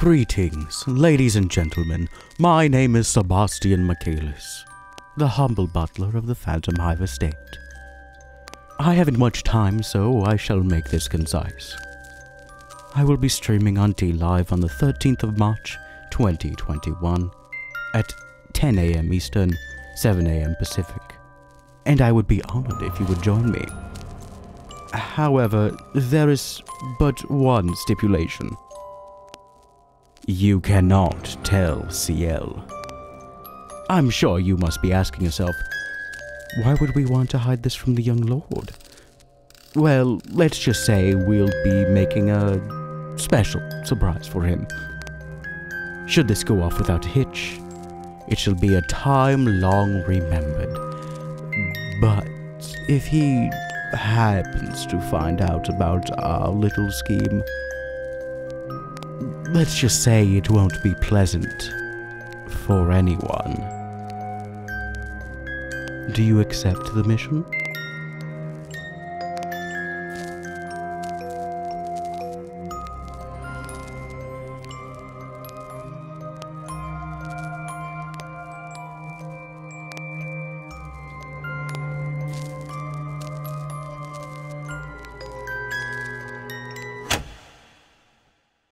Greetings, ladies and gentlemen. My name is Sebastian Michaelis, the humble butler of the Phantomhive Estate. I haven't much time, so I shall make this concise. I will be streaming on live on the 13th of March, 2021, at 10 a.m. Eastern, 7 a.m. Pacific, and I would be honored if you would join me. However, there is but one stipulation. You cannot tell Ciel. I'm sure you must be asking yourself, why would we want to hide this from the young lord? Well, let's just say we'll be making a special surprise for him. Should this go off without a hitch, it shall be a time long remembered. But if he happens to find out about our little scheme, let's just say it won't be pleasant for anyone. Do you accept the mission?